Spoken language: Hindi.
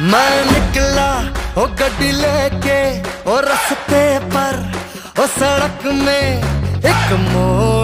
मैं निकला ओ गड्डी लेके ओ रस्ते पर ओ सड़क में एक मोड़